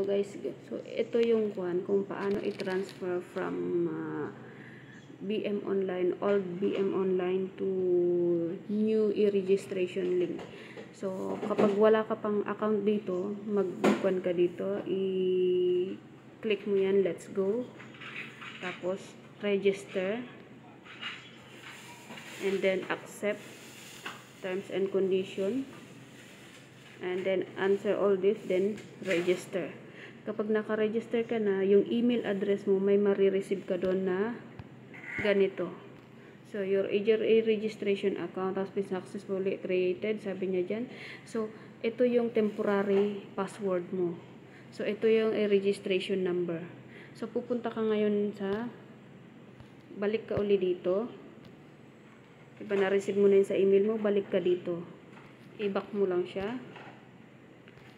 Hello guys. So ito yung kwan kung paano i-transfer from uh, BM Online, old BM Online to new e-registration link. So kapag wala ka pang account dito, mag-kwan ka dito, i-click mo yan, let's go. Tapos register and then accept terms and condition and then answer all this then register kapag naka-register ka na yung email address mo may marireceive ka doon na ganito. So your e-registration account has been successfully created sabi niya dyan. So ito yung temporary password mo. So ito yung e-registration number. So pupunta ka ngayon sa balik ka uli dito. Iba na-receive mo na yun sa email mo balik ka dito. I-back mo lang siya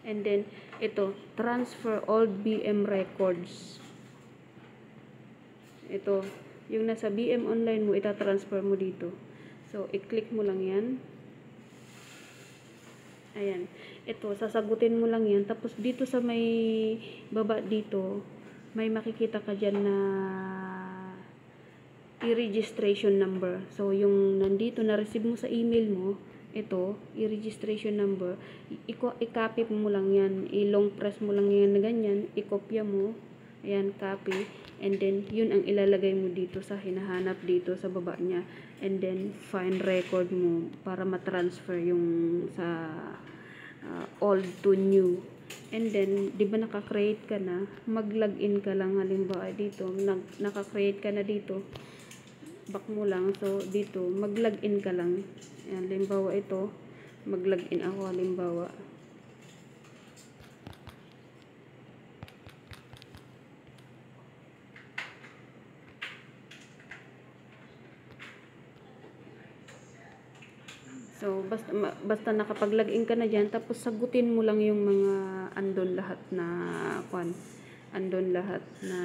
And then, ito, transfer old BM records. Ito, yung nasa BM online mo, ita-transfer mo dito. So, i-click mo lang yan. Ayan. Ito, sasagutin mo lang yan. Tapos, dito sa may baba dito, may makikita ka dyan na i-registration number. So, yung nandito na-receive mo sa email mo, ito, i-registration number, i-copy mo lang yan, i-long press mo lang yan na ganyan, i-kopya mo, ayan, copy, and then, yun ang ilalagay mo dito sa hinahanap dito sa baba niya, and then, find record mo para matransfer yung sa uh, old to new. And then, di ba naka-create ka na, mag-login ka lang halimbawa dito, naka-create ka na dito, back mo lang. So, dito, mag-login ka lang. Ayan, limbawa ito. Mag-login ako, halimbawa. So, basta, basta nakapag-login ka na dyan, tapos sagutin mo lang yung mga andon lahat na, kwan, andon lahat na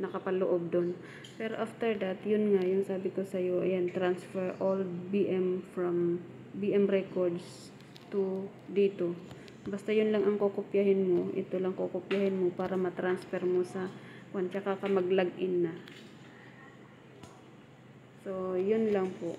nakapaloob doon. Pero after that, yun nga, yung sabi ko sa'yo, ayan, transfer all BM from BM records to dito. Basta yun lang ang kokopyahin mo. Ito lang kokopyahin mo para matransfer mo sa kwan, tsaka ka mag-login na. So, yun lang po.